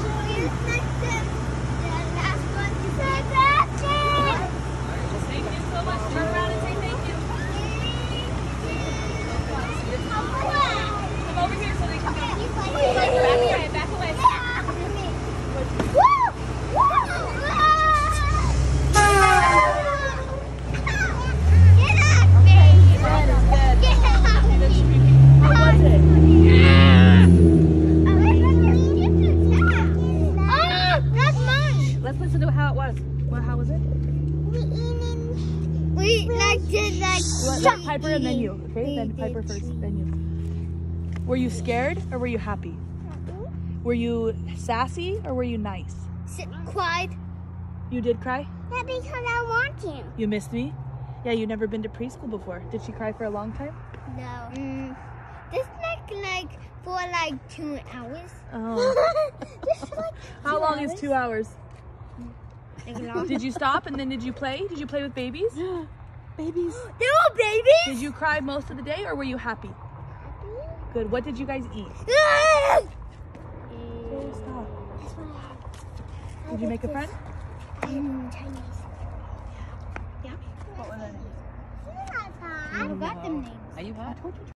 Bye. How it was. Well, how was it? We like to like Let, let Piper and then you. Okay, then Piper first, then you. Were you scared or were you happy? Were you sassy or were you nice? sit quiet. You did cry? Yeah, because I want to. You missed me? Yeah, you've never been to preschool before. Did she cry for a long time? No. Mm, this like like for like two hours. Oh. Just like How two long is two hours? Like a long- Did you stop and then did you play? Did you play with babies? babies. They were babies. Did you cry most of the day or were you happy? Good. What did you guys eat? Stop. Did you make a friend? I'm Chinese. Yeah. What were their names? I forgot them names. Are you hot?